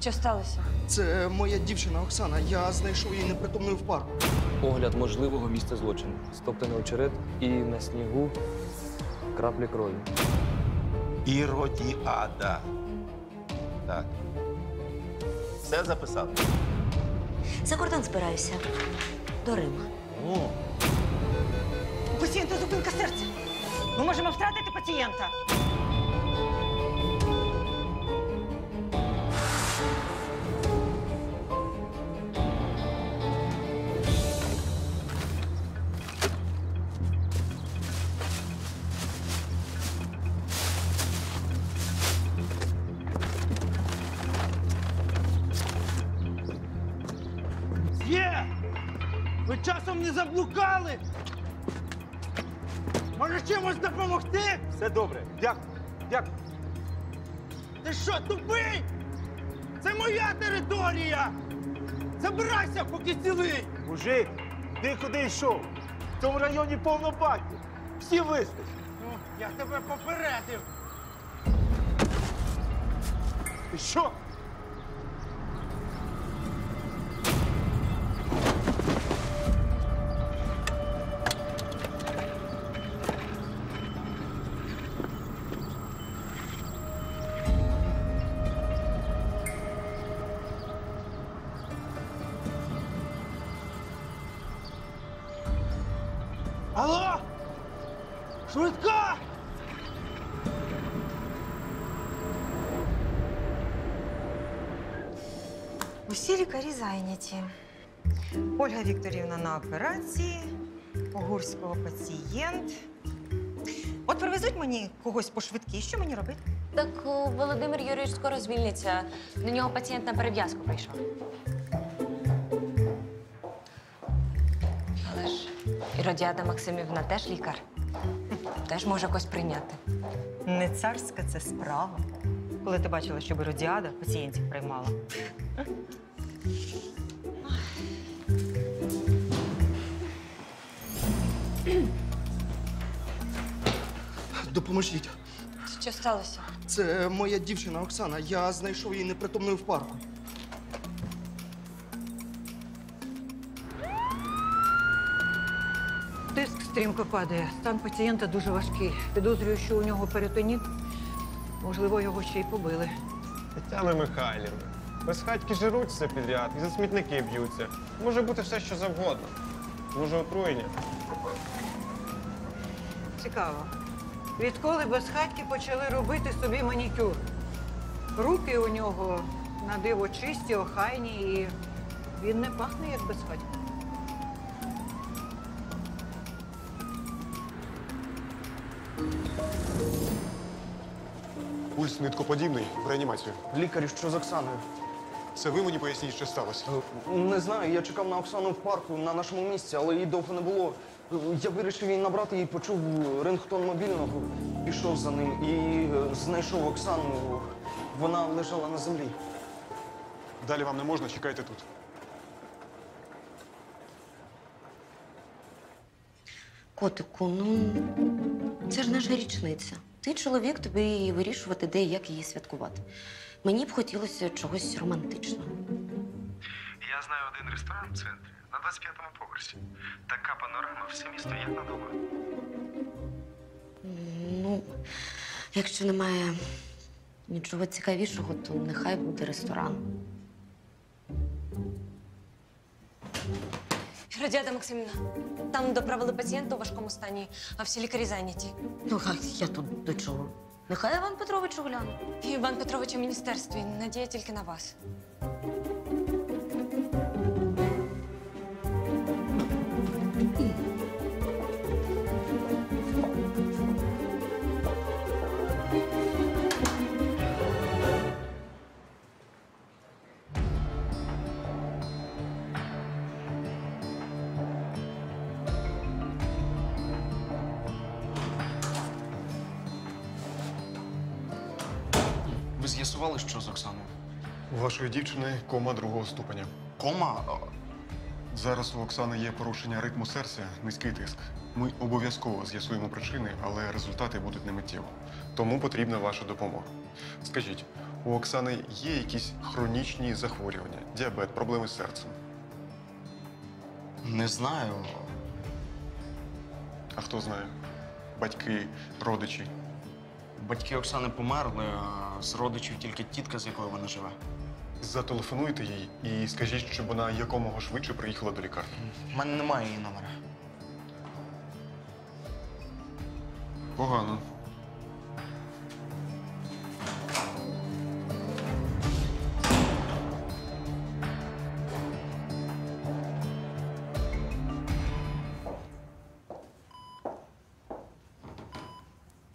Що сталося? Це моя дівчина Оксана. Я знайшов її непритомною в парку. Огляд можливого місця злочину. Стоптаний очерет і на снігу краплі крові. Іродіада. Так. Все записав? За кордон збираюся. До Рима. О, У пацієнта зупинка серця. Ми можемо втратити пацієнта. Що, тупий? Це моя територія! Забирайся, поки цілий! Мужик, ти куди йшов? В цьому районі повно баків. Всі вистачить. Ну, я тебе попередив. Ти що? Лікарі. Ольга Вікторівна на операції, Огурського пацієнт. От привезуть мені когось по швидкій, що мені робити? Так о, Володимир Юрійович скоро звільниться. До нього пацієнт на перев'язку прийшов. Але ж Іродіада Максимівна теж лікар. Теж може когось прийняти. Не царська це справа. Коли ти бачила, щоб Родіада пацієнтів приймала. Допоможіть. Що сталося? Це моя дівчина Оксана. Я знайшов її непритомною в парку. Тиск стрімко падає. Стан пацієнта дуже важкий. Підозрюю, що у нього перитоніт. Можливо, його ще й побили. Тетяна Михайлівна, безхатьки жируть все підряд і за смітники б'ються. Може бути все, що завгодно. Може, отруєння. Цікаво. Відколи безхатьки почали робити собі манікюр? Руки у нього на диво чисті, охайні, і він не пахне як безхатько. Пульс ниткоподібний в реанімацію. Лікарю, що з Оксаною? Це ви мені поясніть, що сталося. Не знаю, я чекав на Оксану в парку на нашому місці, але її довго не було. Я вирішив її набрати і почув рингтон мобільного. Пішов за ним і е, знайшов Оксану. Вона лежала на землі. Далі вам не можна, чекайте тут. Котику, ну це ж наша річниця. Ти чоловік, тобі і вирішувати, де і як її святкувати. Мені б хотілося чогось романтичного. Я знаю один ресторан в центрі на 25-му поверсі. Така панорама, все місто як на долоні. Ну, якщо немає нічого цікавішого, то нехай буде ресторан. Радіада Максимівна, там доправили пацієнта у важкому стані, а всі лікарі зайняті. Ну, а я тут до чого? Нехай Іван Петрович огляне. Іван Петрович у міністерстві. Надія тільки на вас. Вашої дівчини кома другого ступеня. Кома? Зараз у Оксани є порушення ритму серця, низький тиск. Ми обов'язково з'ясуємо причини, але результати будуть не миттєво. Тому потрібна ваша допомога. Скажіть, У Оксани є якісь хронічні захворювання, діабет, проблеми з серцем. Не знаю. А хто знає? Батьки, родичі. Батьки Оксани померли, а з родичів тільки тітка, з якою вона живе. Зателефонуйте їй і скажіть, щоб вона якомога швидше приїхала до лікарні. У мене немає її номера. Погано.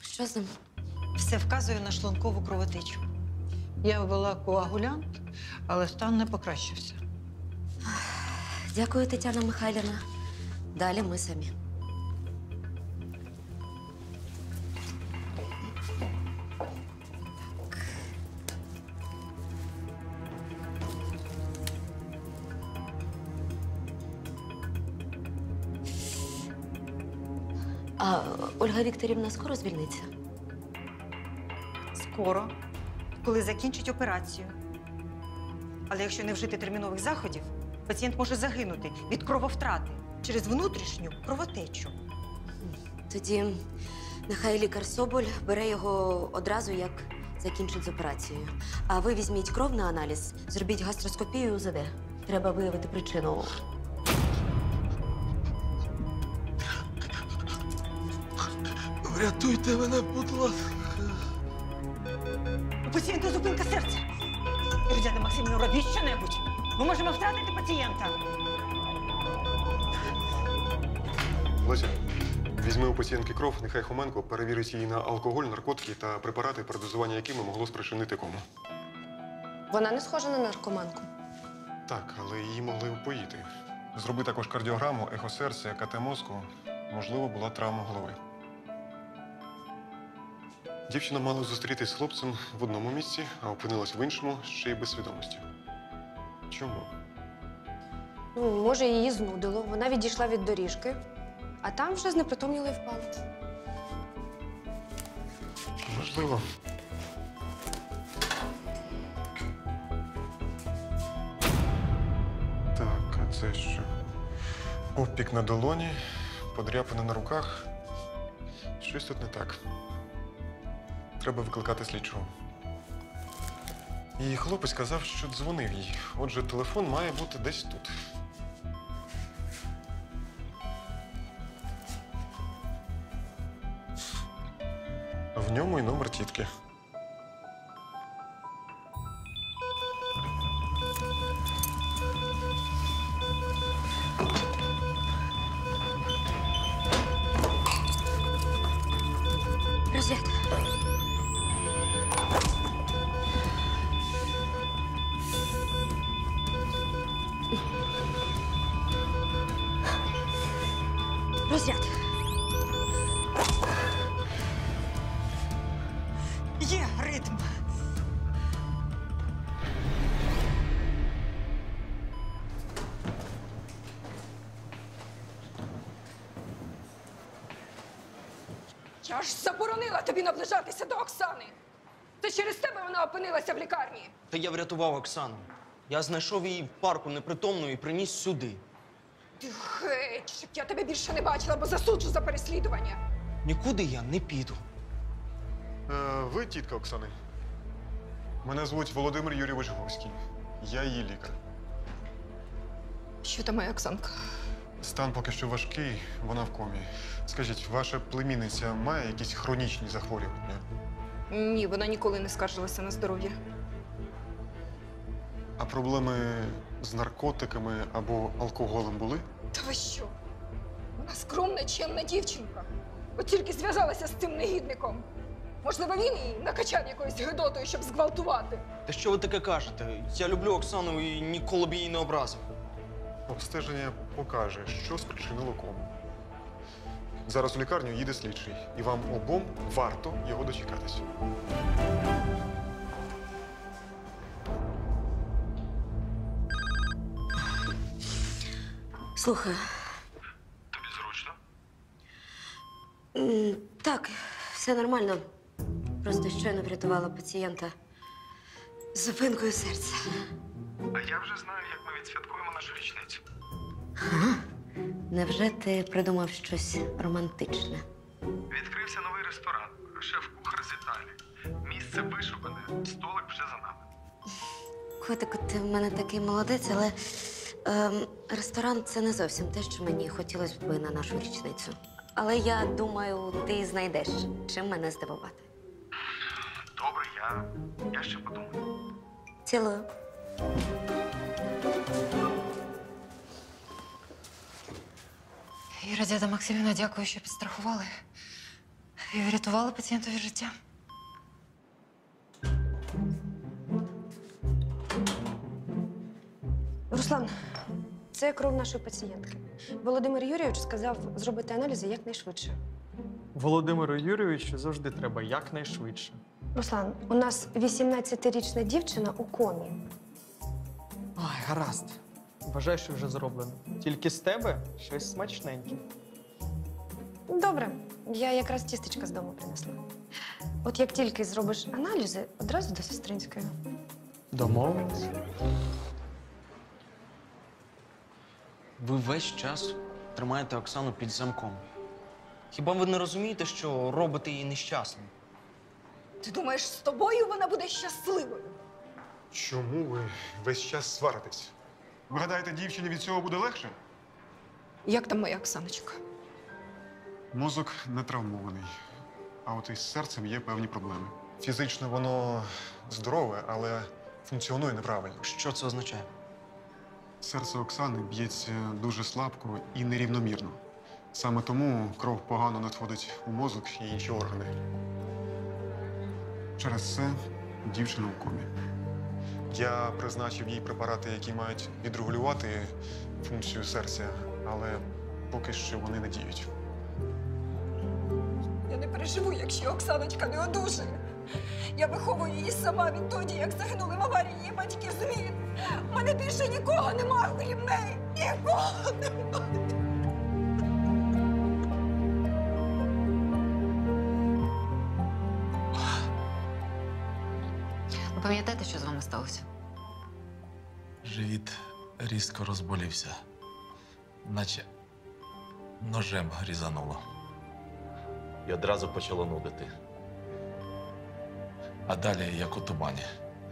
Що з ним? Все вказує на шлункову кровотечу. Я ввела коагулянт, але стан не покращився. Дякую, Тетяна Михайлівна. Далі ми самі. А Ольга Вікторівна скоро звільниться? Скоро, коли закінчить операцію. Але якщо не вжити термінових заходів, пацієнт може загинути від крововтрати через внутрішню кровотечу. Тоді нехай лікар Соболь бере його одразу, як закінчить з операцією. А ви візьміть кров на аналіз, зробіть гастроскопію УЗД. Треба виявити причину. Врятуйте мене, будь ласка. У пацієнта зупинка серця. Тетяна Максимівна, робіть що-небудь. Ми можемо втратити пацієнта. Леся, візьми у пацієнтки кров, нехай Хоменко перевірить її на алкоголь, наркотики та препарати, передозування якими могло спричинити кому. Вона не схожа на наркоманку. Так, але її могли впоїти. Зроби також кардіограму, ехо серця, КТ мозку. Можливо, була травма голови. Дівчина мала зустрітись з хлопцем в одному місці, а опинилась в іншому ще й без свідомості. Чому? Ну, може, її знудило. Вона відійшла від доріжки, а там вже знепритомніла і впала. Можливо. Так, а це що? Опік на долоні, подряпини на руках. Щось тут не так. Треба викликати слідчого. І хлопець казав, що дзвонив їй. Отже, телефон має бути десь тут. В ньому і номер тітки. Є ритм. Я ж заборонила тобі наближатися до Оксани. Це через тебе вона опинилася в лікарні. Та я врятував Оксану. Я знайшов її в парку непритомною і приніс сюди. Ти геть, щоб я тебе більше не бачила, бо засуджу за переслідування. Нікуди я не піду. Е, ви тітка Оксани. Мене звуть Володимир Юрійович Говський. Я її лікар. Що там моя Оксанка? Стан поки що важкий, вона в комі. Скажіть, ваша племінниця має якісь хронічні захворювання? Ні, вона ніколи не скаржилася на здоров'я. А проблеми з наркотиками або алкоголем були? Та ви що? Вона скромна, чемна дівчинка. От тільки зв'язалася з цим негідником. Можливо, він її накачав якоюсь гидотою, щоб зґвалтувати. Та що ви таке кажете? Я люблю Оксану і ніколи б її не образив. Обстеження покаже, що спричинило кому. Зараз у лікарню їде слідчий, і вам обом варто його дочекатись. Слухаю. Тобі зручно? Так, все нормально. Просто щойно врятувала пацієнта. З зупинкою серця. А я вже знаю, як ми відсвяткуємо нашу річницю. Невже ти придумав щось романтичне? Відкрився новий ресторан, шеф-кухар з Італії. Місце вишукане, столик вже за нами. Котику, ти в мене такий молодець, але ем, ресторан це не зовсім те, що мені хотілося б на нашу річницю. Але я думаю, ти знайдеш, чим мене здивувати. Добре, я, я ще подумаю. Цілую. Іра, дяда Максимівна, дякую, що підстрахували. І врятували пацієнтові життя. Руслан, це кров нашої пацієнтки. Володимир Юрійович сказав зробити аналізи якнайшвидше. Володимиру Юрійовичу завжди треба якнайшвидше. Руслан, у нас 18-річна дівчина у комі. Ай, гаразд. Вважай, що вже зроблено. Тільки з тебе щось смачненьке. Добре, я якраз тістечка з дому принесла. От як тільки зробиш аналізи, одразу до сестринської. Домовились. Ви весь час тримаєте Оксану під замком. Хіба ви не розумієте, що робите її нещасною? Ти думаєш, з тобою вона буде щасливою? Чому ви весь час сваритесь? Ви гадаєте, дівчині від цього буде легше? Як там моя Оксаночка? Мозок не травмований, а от із серцем є певні проблеми. Фізично воно здорове, але функціонує неправильно. Що це означає? Серце Оксани б'ється дуже слабко і нерівномірно. Саме тому кров погано надходить у мозок і інші органи. Через це дівчина у комі. Я призначив їй препарати, які мають відрегулювати функцію серця, але поки що вони не діють. Я не переживу, якщо Оксаночка не одужає. Я виховую її сама відтоді, як загинули в аварії її батьки, розумієте? У мене більше нікого немає, крім неї. Нікого немає. Пам'ятаєте, що з вами сталося? Живіт різко розболівся, наче ножем різануло. І одразу почало нудити. А далі, як у тумані.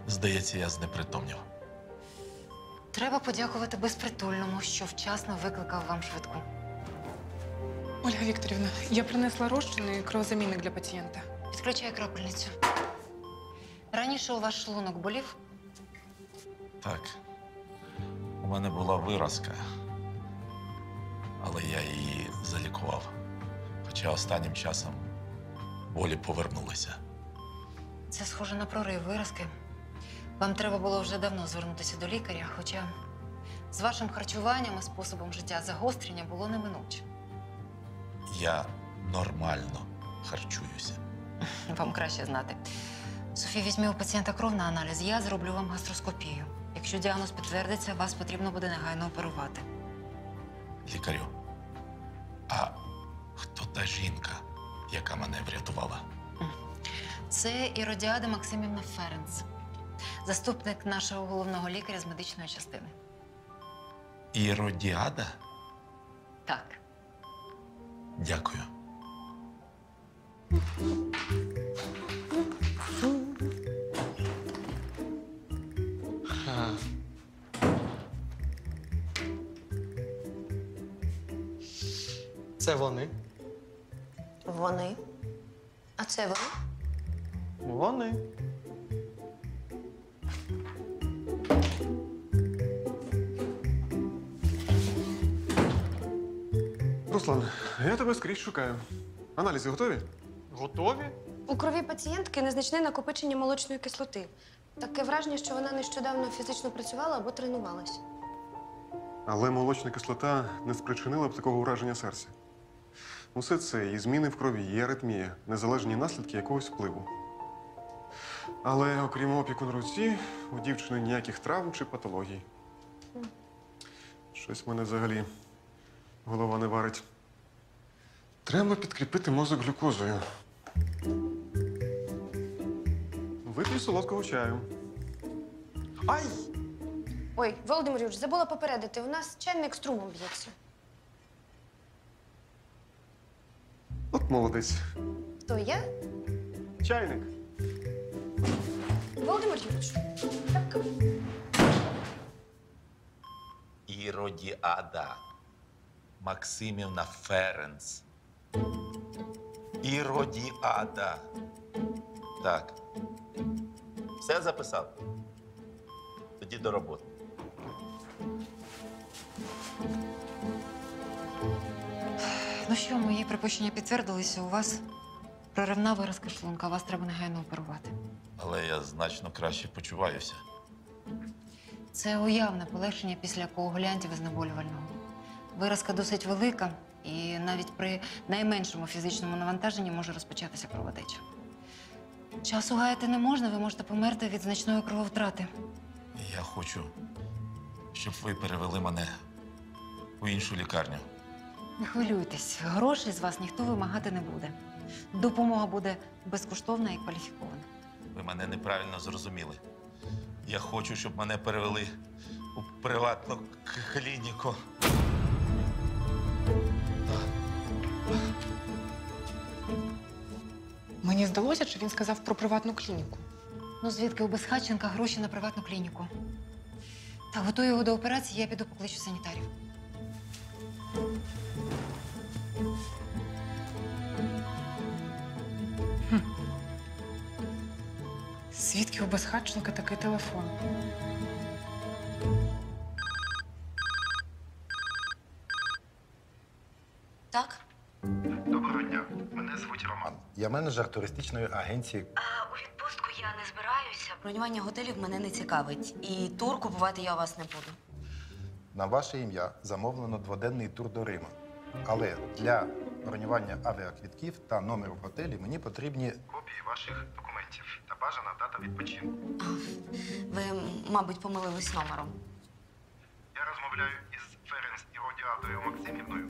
Здається, я знепритомнів. Треба подякувати безпритульному, що вчасно викликав вам швидку. Ольга Вікторівна, я принесла розчин і кровозамінник для пацієнта. Підключай крапельницю. Раніше у вас шлунок болів? Так. У мене була виразка, але я її залікував. Хоча останнім часом болі повернулися. Це схоже на прорив виразки. Вам треба було вже давно звернутися до лікаря, хоча з вашим харчуванням і способом життя загострення було неминуче. Я нормально харчуюся. Вам краще знати. Софі, візьми у пацієнта кров на аналіз, я зроблю вам гастроскопію. Якщо діагноз підтвердиться, вас потрібно буде негайно оперувати. Лікарю. А хто та жінка, яка мене врятувала? Це Іродіада Максимівна Ференц, заступник нашого головного лікаря з медичної частини. Іродіада? Так. Дякую. Це вони. Вони. А це вони? Вони. Руслан, я тебе скрізь шукаю. Аналізи готові? Готові? У крові пацієнтки незначне накопичення молочної кислоти. Таке враження, що вона нещодавно фізично працювала або тренувалась. Але молочна кислота не спричинила б такого ураження серця. Усе це і зміни в крові, і аритмія, незалежні наслідки якогось впливу. Але окрім опіку на руці, у дівчини ніяких травм чи патологій. Щось в мене взагалі голова не варить. Треба підкріпити мозок глюкозою. Вип'ю солодкого чаю. Ай! Ой, Володимир Юрійович, забула попередити. У нас чайник струмом б'ється. От молодець. То я? Чайник. Володимир Юрійович. Так. Іродіада. Максимівна Ференц. Іродіада. Так. Все записав? Тоді до роботи. Ну що, мої припущення підтвердилися. У вас проривна виразка шлунка, вас треба негайно оперувати. Але я значно краще почуваюся. Це уявне полегшення після коагулянтів і знеболювального. Виразка досить велика, і навіть при найменшому фізичному навантаженні може розпочатися кровотеча. Часу гаяти не можна, ви можете померти від значної крововтрати. Я хочу, щоб ви перевели мене у іншу лікарню. Не хвилюйтесь, грошей з вас ніхто вимагати не буде. Допомога буде безкоштовна і кваліфікована. Ви мене неправильно зрозуміли. Я хочу, щоб мене перевели у приватну клініку. Мені здалося, що він сказав про приватну клініку. Ну, звідки у Безхатченка гроші на приватну клініку? Та готую його до операції, я піду покличу санітарів. Звідки у безхатченка такий телефон? Так? Доброго дня. Мене звуть Роман. Я менеджер туристичної агенції. А у відпустку я не збираюся. Бронювання готелів мене не цікавить. І тур купувати я у вас не буду. На ваше ім'я замовлено дводенний тур до Рима. Але для бронювання авіаквітків та номеру в готелі мені потрібні Копії ваших документів та бажана дата відпочинку. Ви, мабуть, помилились номером. Я розмовляю із Ференс Іродіадою Максимівною.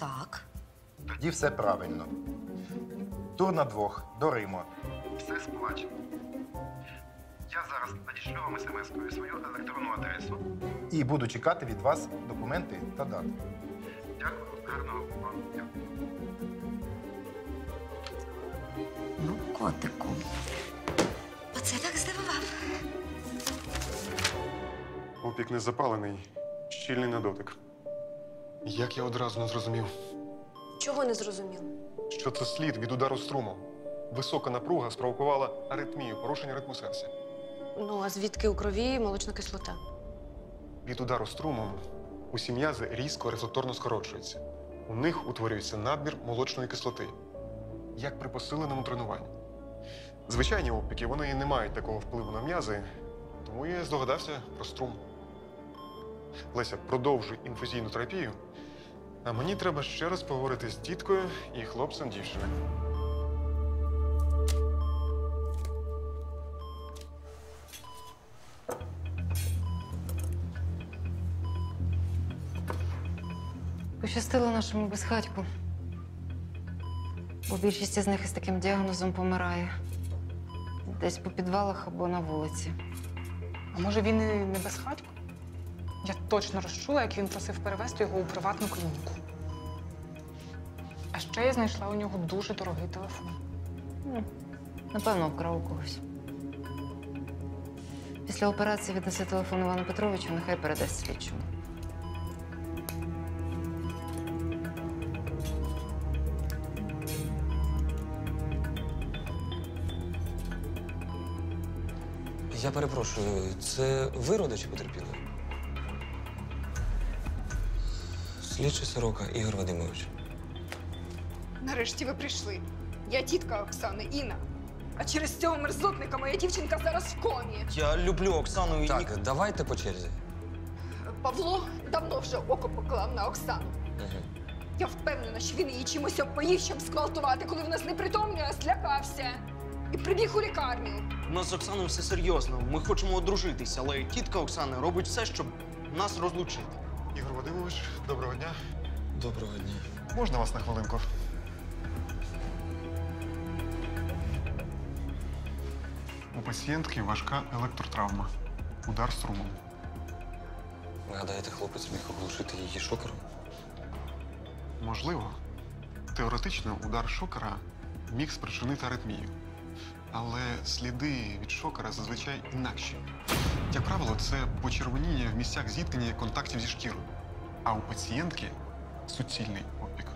Так. тоді все правильно. Тур на двох до Риму. Все сплачено. Я зараз надішлю вам смс-кою свою електронну адресу. І буду чекати від вас документи та дату. Гарного вам дня. Ну, котику. Оце так здивував. Опік не запалений, щільний на дотик. Як я одразу не зрозумів, Чого не зрозуміла? що це слід від удару струмом. Висока напруга спровокувала аритмію, порушення ритму серця. Ну, а звідки у крові молочна кислота? Від удару струмом усі м'язи різко рефлекторно скорочуються. У них утворюється надмір молочної кислоти, як при посиленому тренуванні. Звичайні опіки вони не мають такого впливу на м'язи, тому я здогадався про струм. Леся, продовжуй інфузійну терапію, а мені треба ще раз поговорити з тіткою і хлопцем дівчини. Пощастило нашому безхатьку. Бо більшість із них із таким діагнозом помирає. Десь по підвалах або на вулиці. А може він і не безхатько? Я точно розчула, як він просив перевезти його у приватну клініку. А ще я знайшла у нього дуже дорогий телефон. Ну, Напевно, вкрав у когось. Після операції віднеси телефон Івану Петровичу, нехай передасть слідчому. Я перепрошую, це ви родичі потерпілої? Слідчий сорока Ігор Вадимович. Нарешті ви прийшли. Я тітка Оксани, Інна. А через цього мерзотника моя дівчинка зараз в комі. Я люблю Оксану і Так, давайте по черзі. Павло давно вже око поклав на Оксану. Я впевнена, що він її чимось опоїв, щоб зґвалтувати, коли вона знепритомнює, злякався. І прибіг у лікарню. У нас з Оксаною все серйозно. Ми хочемо одружитися, але тітка Оксани робить все, щоб нас розлучити. Ігор Вадимович, доброго дня. Доброго дня. Можна вас на хвилинку? У пацієнтки важка електротравма. удар струмом. Гадаєте, хлопець міг оглушити її шокером? Можливо, теоретично удар шокера міг спричинити аритмію. Але сліди від шокера зазвичай інакші. Як правило, це почервоніння в місцях зіткнення контактів зі шкірою. А у пацієнтки суцільний опік.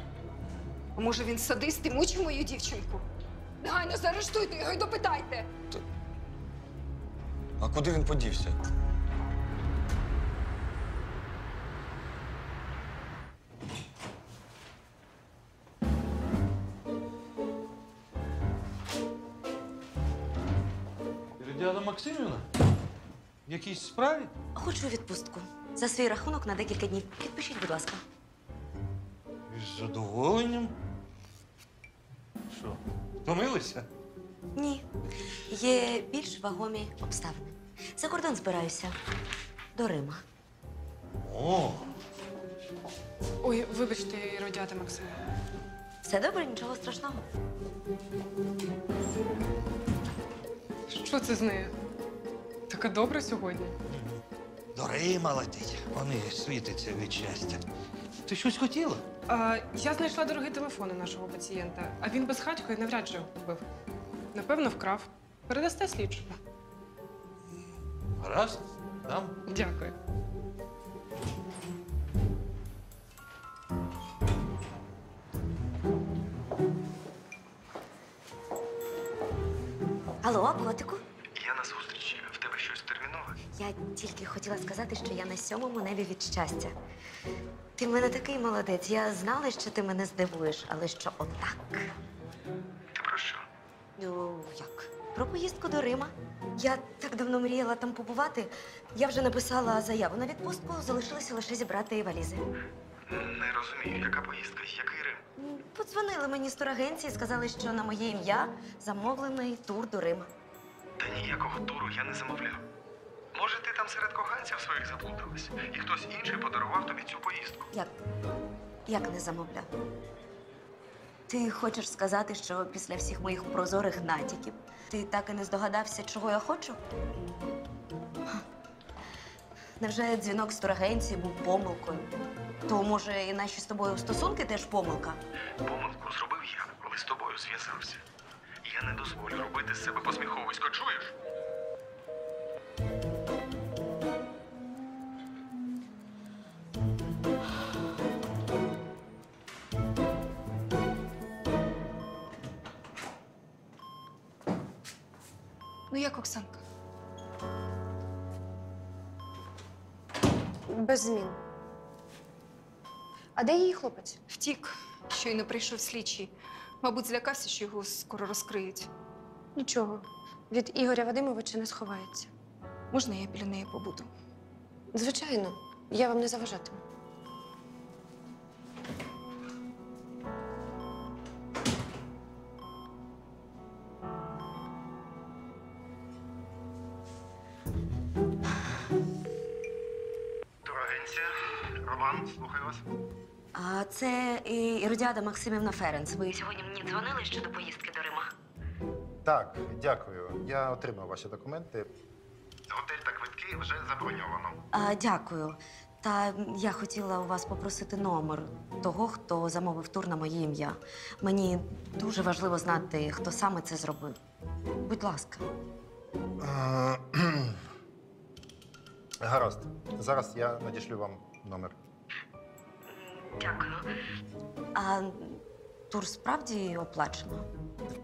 А може він садист і мучив мою дівчинку? Негайно заарештуйте його і допитайте. А куди він подівся? Максимівна? В якійсь справі? Хочу у відпустку. За свій рахунок на декілька днів. Підпишіть, будь ласка. Із задоволенням. Що, втомилися? Ні. Є більш вагомі обставини. За кордон збираюся. До Рима. О, Ой, вибачте, родята Максим. Все добре, нічого страшного. Що це з нею? Така добра сьогодні. Дорима летить. Вони світиться від щастя. Ти щось хотіла? А, я знайшла дорогий телефон у нашого пацієнта, а він безхатько і навряд чи його купив. Напевно, вкрав. Передасте слідчому. Гаразд, дам. Дякую. Я тільки хотіла сказати, що я на сьомому небі від щастя. Ти в мене такий молодець. Я знала, що ти мене здивуєш, але що отак. Ти про що? Ну, як? Про поїздку до Рима. Я так давно мріяла там побувати. Я вже написала заяву на відпустку, залишилося лише зібрати валізи. Не розумію, яка поїздка, який Рим? Подзвонили мені з турагенції, сказали, що на моє ім'я замовлений тур до Рима. Та ніякого туру я не замовляв. Може, ти там серед коханців своїх заплуталась, і хтось інший подарував тобі цю поїздку. Як? Як не замовляв? Ти хочеш сказати, що після всіх моїх прозорих натяків ти так і не здогадався, чого я хочу? Невже дзвінок з турагенції був помилкою? То, може, і наші з тобою стосунки теж помилка? Помилку зробив я, коли з тобою зв'язався. Я не дозволю робити з себе посміховисько, чуєш? Без змін. А де її хлопець? Втік, щойно прийшов слідчий. Мабуть, злякався, що його скоро розкриють. Нічого. Від Ігоря Вадимовича не сховається. Можна я біля неї побуду? Звичайно, я вам не заважатиму. Вас. А це і Іродіада Максимівна Ференц. Ви сьогодні мені дзвонили щодо поїздки до Рима. Так, дякую. Я отримав ваші документи. Готель та квитки вже заброньовано. А, дякую. Та я хотіла у вас попросити номер того, хто замовив тур на моє ім'я. Мені дуже важливо знати, хто саме це зробив. Будь ласка. Е, Гаразд. Зараз я надішлю вам номер. Дякую. А тур справді оплачено?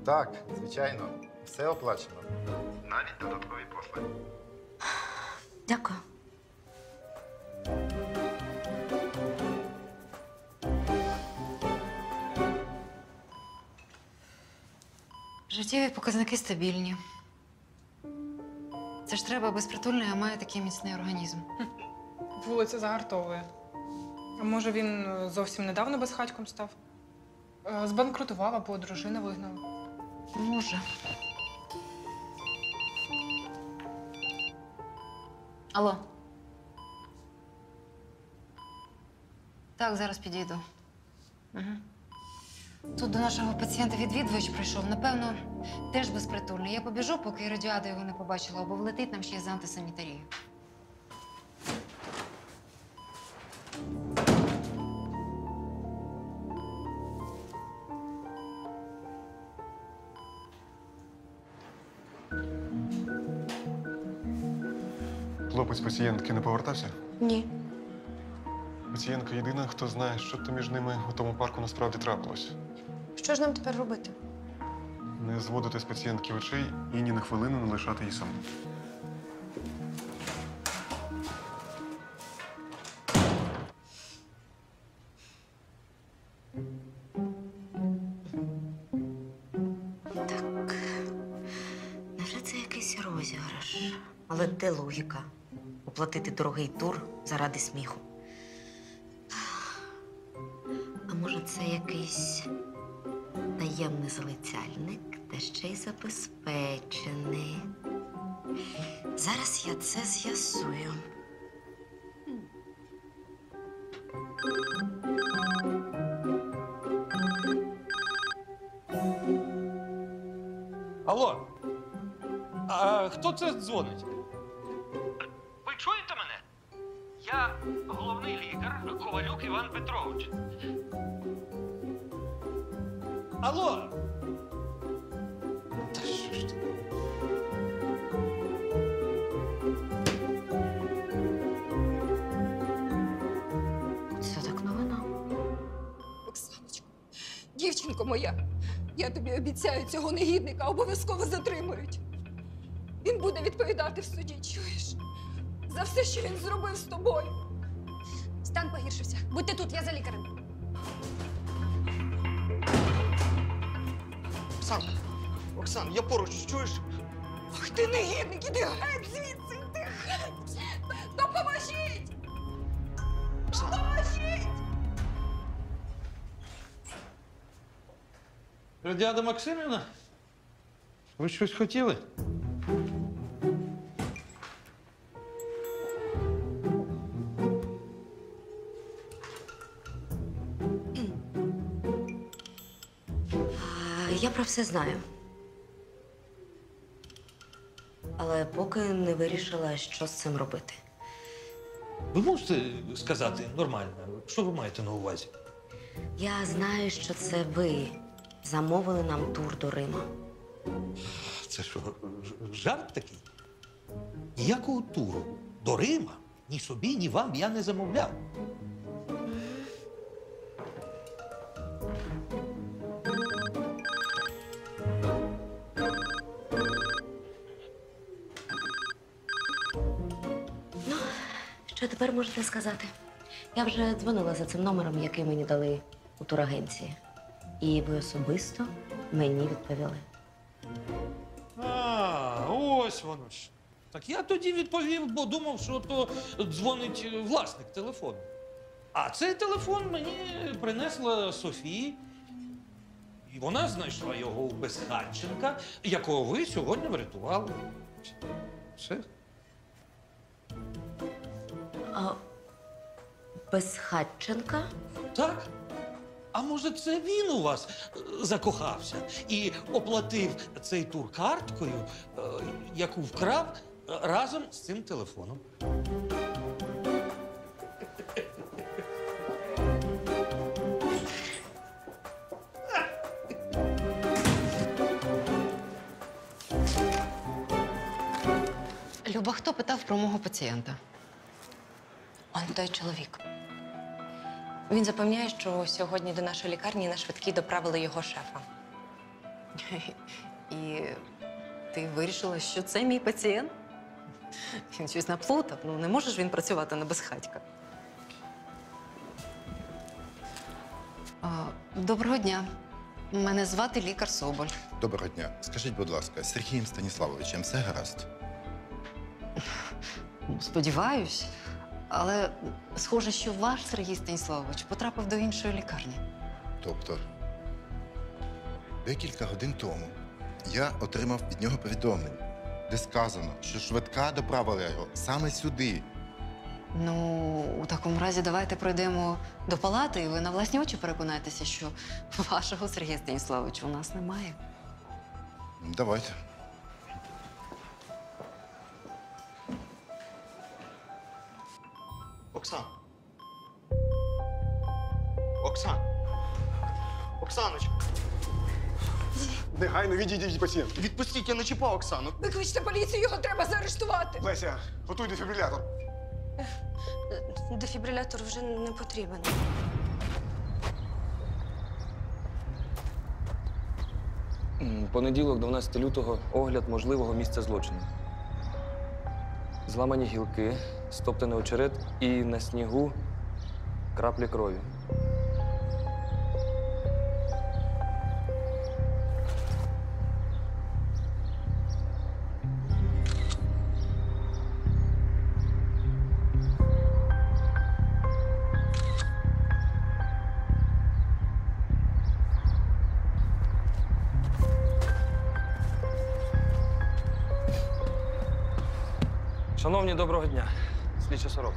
Так, звичайно, все оплачено. Навіть додаткові послуги. Дякую. Життєві показники стабільні. Це ж треба безпритульний, а має такий міцний організм. Вулиця загартовує. А може він е, зовсім недавно безхатьком став? Е, збанкрутував або дружина вигнав. Може. Алло. Так, зараз підійду. Угу. Тут до нашого пацієнта відвідувач прийшов. Напевно, теж безпритульний. Я побіжу, поки радіада його не побачила, або влетить нам ще й за антисанітарією. Пацієнтки не повертався? Ні. Пацієнтка єдина, хто знає, що то між ними у тому парку насправді трапилось. Що ж нам тепер робити? Не зводити з пацієнтки очей і ні на хвилину не лишати її саму. Оплатити дорогий тур заради сміху. А може, це якийсь таємний залицяльник, та ще й забезпечений. Зараз я це з'ясую. Алло. А хто це дзвонить? Чуєте мене? Я головний лікар Ковалюк Іван Петрович. Алло. Та що ж ти? Це так новина. Оксаночко, дівчинко моя, я тобі обіцяю, цього негідника обов'язково затримують. Він буде відповідати в суді, чуєш? За все, що він зробив з тобою. Стан погіршився. Будьте тут, я за лікарем. Оксан, Оксан, я поруч, чуєш? Ах ти негідник, іди геть звідси, іди геть! Допоможіть! Допоможіть! Радіада Максимівна? Ви щось хотіли? Все знаю. Але поки не вирішила, що з цим робити. Ви можете сказати нормально, що ви маєте на увазі? Я знаю, що це ви замовили нам тур до Рима. Це що, ж- жарт такий? Ніякого туру до Рима ні собі, ні вам я не замовляв. Що тепер можете сказати? Я вже дзвонила за цим номером, який мені дали у турагенції. І ви особисто мені відповіли. А, ось воно що. Так я тоді відповів, бо думав, що то дзвонить власник телефону. А цей телефон мені принесла Софія. І вона знайшла його у Безхатченка, якого ви сьогодні врятували. Все. А Безхатченка? Так. А може, це він у вас е, закохався і оплатив цей тур карткою, е, яку вкрав е, разом з цим телефоном. Люба, хто питав про мого пацієнта? Он той чоловік. Він запевняє, що сьогодні до нашої лікарні на швидкій доправили його шефа. І ти вирішила, що це мій пацієнт? Він щось наплутав. Ну, не може ж він працювати на безхатька. А, Доброго дня. Мене звати лікар Соболь. Доброго дня. Скажіть, будь ласка, з Сергієм Станіславовичем все гаразд? Ну, Сподіваюсь. Але схоже, що ваш Сергій Станіславович потрапив до іншої лікарні. Тобто, декілька годин тому я отримав від нього повідомлення, де сказано, що швидка доправила його саме сюди. Ну, у такому разі давайте пройдемо до палати, і ви на власні очі переконаєтеся, що вашого Сергія Станіславовича у нас немає. Давайте. Оксан, Оксан. Оксаночка. Негайно відійдіть від пацієнтки. Відпустіть, я не чіпав Оксану. Викличте поліцію, його треба заарештувати. Леся, готуй дефібрилятор. Дефібрилятор вже не потрібен. Понеділок, 12 лютого, огляд можливого місця злочину. Зламані гілки, стоптаний очерет і на снігу краплі крові. Шановні, доброго дня. Слідча сорока.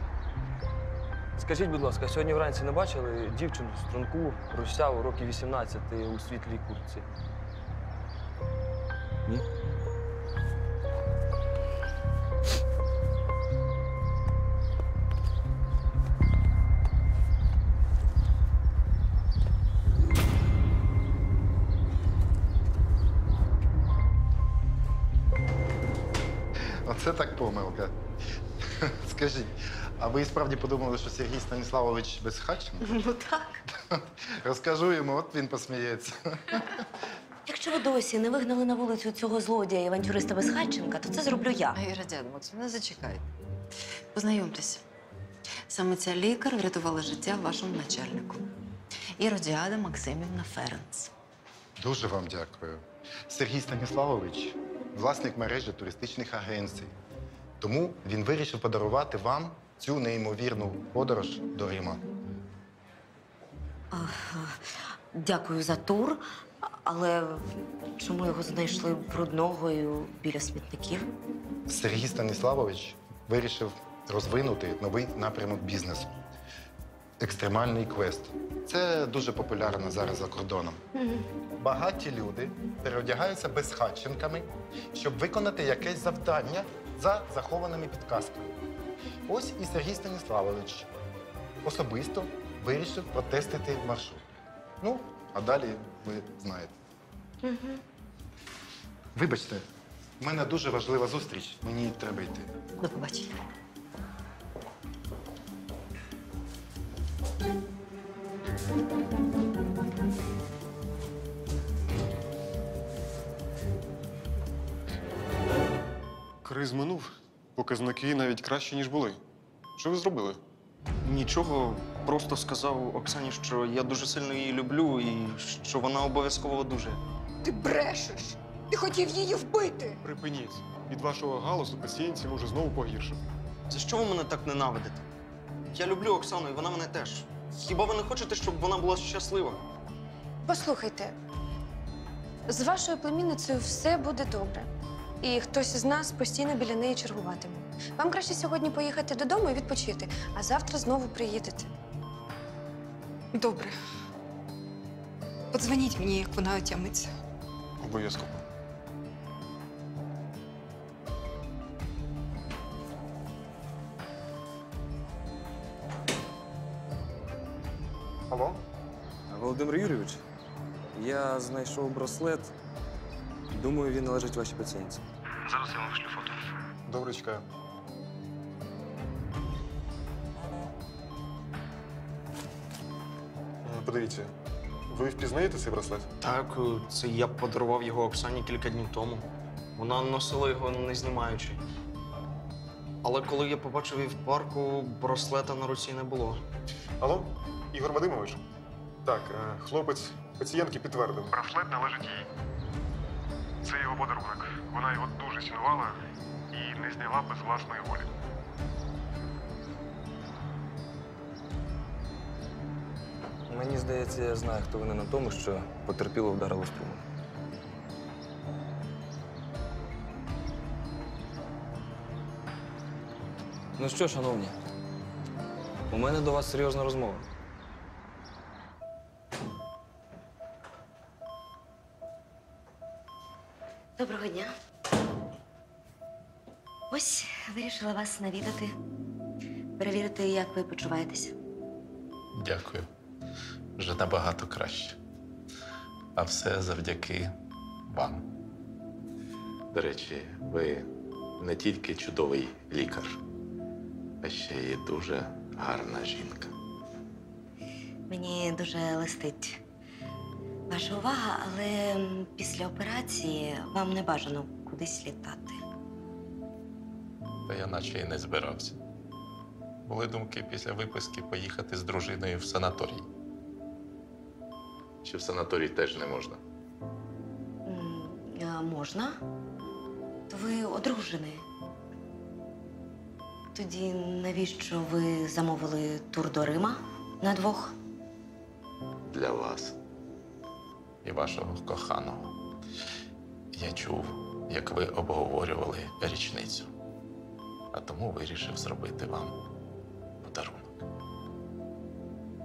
Скажіть, будь ласка, сьогодні вранці не бачили дівчину струнку, русяву, років 18 у світлій куртці? Ви і справді подумали, що Сергій Станіславович безхатченко? Ну так. Розкажу йому, от він посміється. Якщо ви досі не вигнали на вулицю цього злодія і авантюриста Безхатченка, то це зроблю я. Іродіада Максимовна, зачекайте. Познайомтеся. Саме ця лікар врятувала життя вашому начальнику. Іродіада Максимівна Ференц. Дуже вам дякую. Сергій Станіславович власник мережі туристичних агенцій. Тому він вирішив подарувати вам цю неймовірну подорож до Рима. Ага. Дякую за тур, але чому його знайшли брудного біля смітників? Сергій Станіславович вирішив розвинути новий напрямок бізнесу. Екстремальний квест. Це дуже популярно зараз за кордоном. Багаті люди переодягаються безхатченками, щоб виконати якесь завдання за захованими підказками. Ось і Сергій Станіславович особисто вирішив протестити маршрут. Ну, а далі ви знаєте. Вибачте, в мене дуже важлива зустріч. Мені треба йти. До побачення. Криз минув. Показники навіть кращі, ніж були. Що ви зробили? Нічого, просто сказав Оксані, що я дуже сильно її люблю і що вона обов'язково одужає. Ти брешеш! Ти хотів її вбити! Припиніть. Від вашого галасу пацієнтів може знову погіршив. За що ви мене так ненавидите? Я люблю Оксану, і вона мене теж. Хіба ви не хочете, щоб вона була щаслива? Послухайте, з вашою племінницею все буде добре. І хтось із нас постійно біля неї чергуватиме. Вам краще сьогодні поїхати додому і відпочити, а завтра знову приїдете. Добре. Подзвоніть мені, як вона отямиться. Обов'язково. Алло? Володимир Юрійович, я знайшов браслет. Думаю, він належить вашій пацієнтці. Зараз я вам вишлю фото. Добре, чекаю. Е, Подивіться, ви впізнаєте цей браслет? Так, це я подарував його Оксані кілька днів тому. Вона носила його не знімаючи. Але коли я побачив її в парку, браслета на руці не було. Алло, Ігор Вадимович? Так, е, хлопець пацієнтки підтвердив. Браслет належить їй. Це його подарунок. Вона його дуже цінувала і не зняла без власної волі. Мені здається, я знаю, хто винен у тому, що потерпіло вдарило струмом. Ну що, шановні, у мене до вас серйозна розмова. Доброго дня. Ось вирішила вас навідати, перевірити, як ви почуваєтеся. Дякую. вже набагато краще. А все завдяки вам. До речі, ви не тільки чудовий лікар, а ще й дуже гарна жінка. Мені дуже листить ваша увага, але після операції вам не бажано кудись літати. Та я наче і не збирався. Були думки після виписки поїхати з дружиною в санаторій. Чи в санаторій теж не можна? М, а можна? То ви одружений. Тоді навіщо ви замовили тур до Рима на двох? Для вас і вашого коханого. Я чув, як ви обговорювали річницю, а тому вирішив зробити вам подарунок,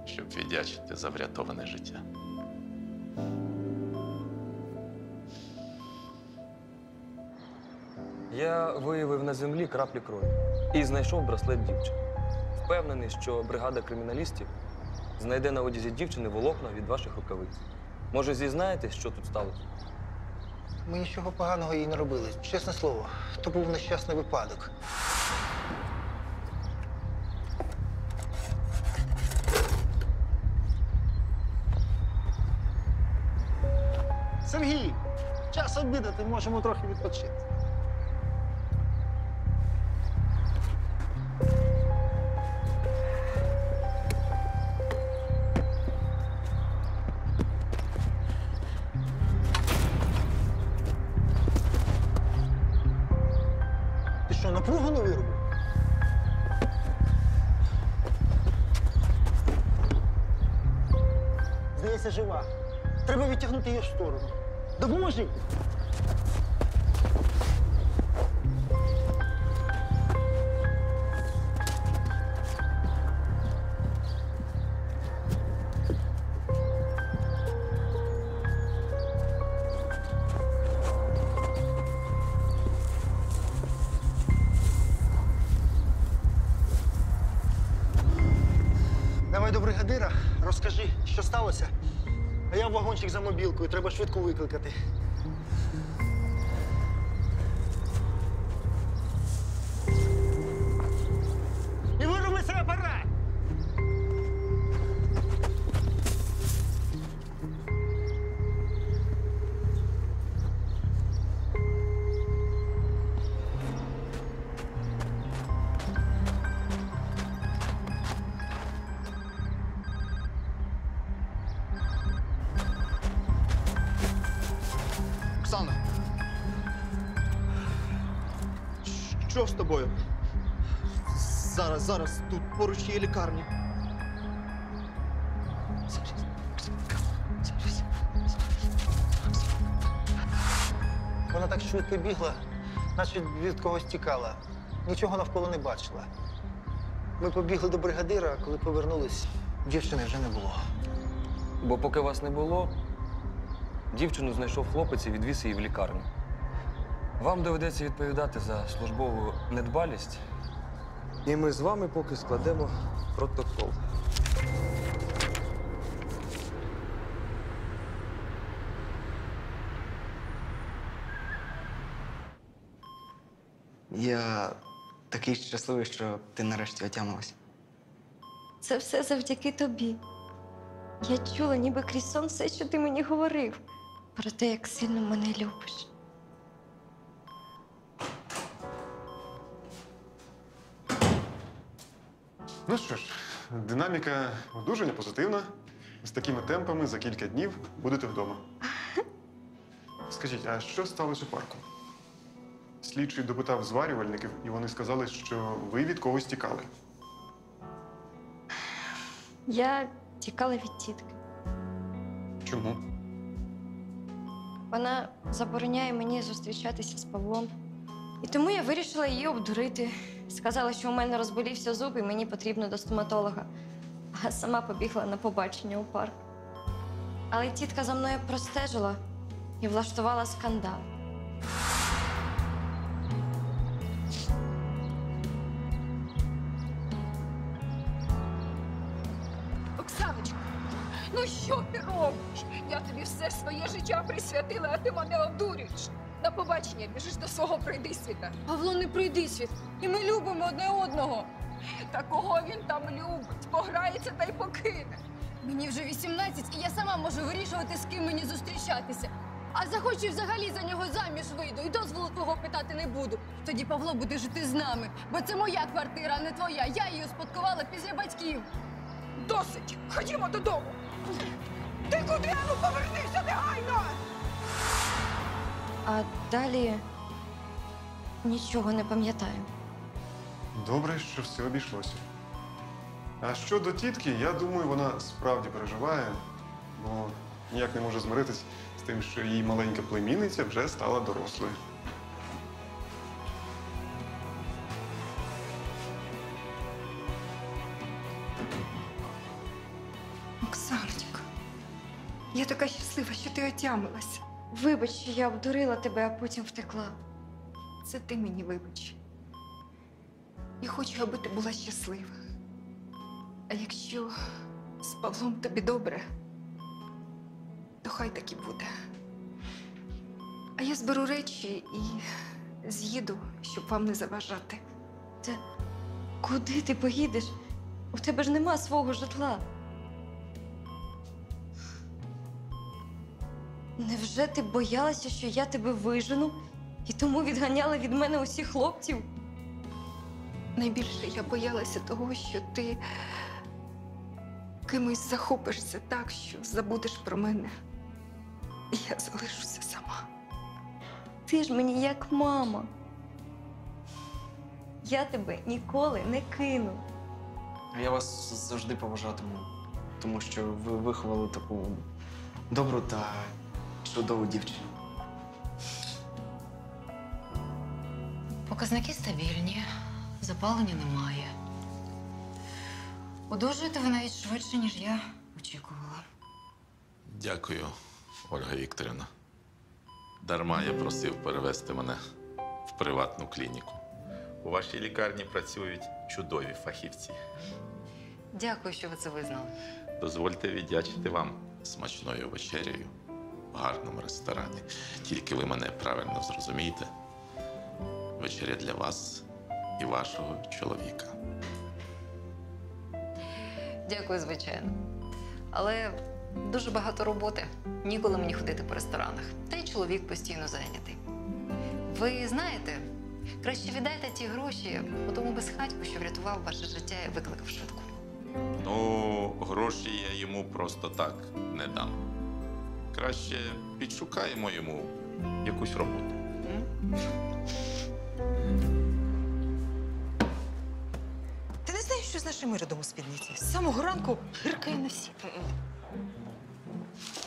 щоб віддячити за врятоване життя. Я виявив на землі краплі крові і знайшов браслет дівчини. Впевнений, що бригада криміналістів знайде на одязі дівчини волокна від ваших рукавиць. Може, зізнаєтесь, що тут сталося? Ми нічого поганого їй не робили. Чесне слово, то був нещасний випадок. Сергій, час обідати, можемо трохи відпочити. Сторону. Допоможи. Давай до бригадира, розкажи, що сталося. Вагончик за мобілкою, треба швидко викликати. Що з тобою? Зараз, зараз, тут поруч є лікарня. Вона так швидко бігла, наче від когось тікала. Нічого навколо не бачила. Ми побігли до бригадира, а коли повернулись, дівчини вже не було. Бо поки вас не було, дівчину знайшов хлопець і відвіз її в лікарню. Вам доведеться відповідати за службову недбалість, і ми з вами поки складемо протокол. Я такий щасливий, що ти нарешті отямилась. Це все завдяки тобі. Я чула, ніби крізь сон все, що ти мені говорив. Про те, як сильно мене любиш. Ну що ж, динаміка одужання позитивна. З такими темпами за кілька днів будете вдома. Скажіть, а що сталося у парку? Слідчий допитав зварювальників, і вони сказали, що ви від когось тікали. Я тікала від тітки. Чому? Вона забороняє мені зустрічатися з Павлом. І тому я вирішила її обдурити. Сказала, що у мене розболівся зуб і мені потрібно до стоматолога. А сама побігла на побачення у парк. Але тітка за мною простежила і влаштувала скандал. Оксаночка, Ну що ти робиш? Я тобі все своє життя присвятила, а ти мене обдурюєш. На побачення біжиш до свого прийдисвіта. Павло не прийдисвіт. І ми любимо одне одного. Та кого він там любить? Пограється та й покине. Мені вже 18, і я сама можу вирішувати, з ким мені зустрічатися. А захочу взагалі за нього заміж вийду і дозволу твого питати не буду. Тоді Павло буде жити з нами, бо це моя квартира, а не твоя. Я її успадкувала після батьків. Досить! Ходімо додому! Ти куди? Ну повернися негайно! А далі нічого не пам'ятаю. Добре, що все обійшлося. А щодо тітки, я думаю, вона справді переживає, бо ніяк не може змиритись з тим, що її маленька племінниця вже стала дорослою. Оксаночка, я така щаслива, що ти отямилася. Вибач, що я обдурила тебе, а потім втекла. Це ти мені вибач. Я хочу, аби ти була щаслива. А якщо з Павлом тобі добре, то хай так і буде. А я зберу речі і з'їду, щоб вам не заважати. Та куди ти поїдеш? У тебе ж нема свого житла. Невже ти боялася, що я тебе вижену і тому відганяла від мене усіх хлопців? Найбільше я боялася того, що ти кимось захопишся так, що забудеш про мене. І я залишуся сама. Ти ж мені як мама. Я тебе ніколи не кину. Я вас завжди поважатиму, тому що ви виховали таку добру та чудову дівчину. Показники стабільні, запалення немає. Одужуєте ви навіть швидше, ніж я очікувала. Дякую, Ольга Вікторівна. Дарма я просив перевести мене в приватну клініку. У вашій лікарні працюють чудові фахівці. Дякую, що ви це визнали. Дозвольте віддячити вам смачною вечерею гарному ресторані. Тільки ви мене правильно зрозумієте. Вечеря для вас і вашого чоловіка. Дякую, звичайно. Але дуже багато роботи. Ніколи мені ходити по ресторанах. Та й чоловік постійно зайнятий. Ви знаєте, краще віддайте ті гроші у тому безхатьку, що врятував ваше життя і викликав швидку. Ну, гроші я йому просто так не дам. Краще підшукаємо йому якусь роботу. Ти не знаєш, що з нашим Іродом у спідниці? З самого ранку гиркає на всі.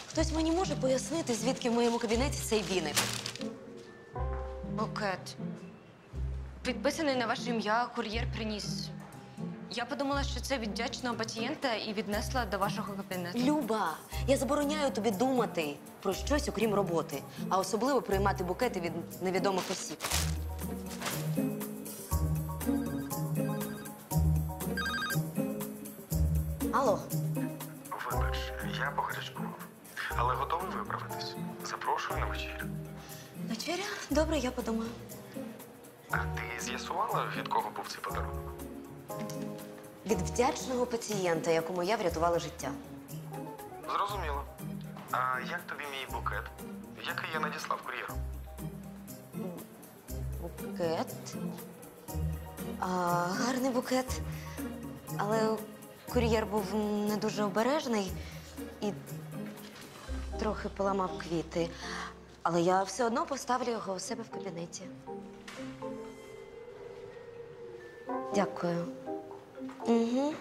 Хтось мені може пояснити, звідки в моєму кабінеті цей віник? Букет. Підписаний на ваше ім'я, кур'єр приніс. Я подумала, що це від вдячного пацієнта і віднесла до вашого кабінету. Люба, я забороняю тобі думати про щось, окрім роботи, а особливо приймати букети від невідомих осіб. Алло, Вибач, я погарячкував. Але готовий виправитись. Запрошую на вечерю. вечеря? Добре, я подумаю. А ти з'ясувала, від кого був цей подарунок? Від вдячного пацієнта, якому я врятувала життя. Зрозуміло. А як тобі мій букет, який я надіслав кур'єром? Букет. А, гарний букет. Але кур'єр був не дуже обережний і трохи поламав квіти. Але я все одно поставлю його у себе в кабінеті. Дякую. Угу.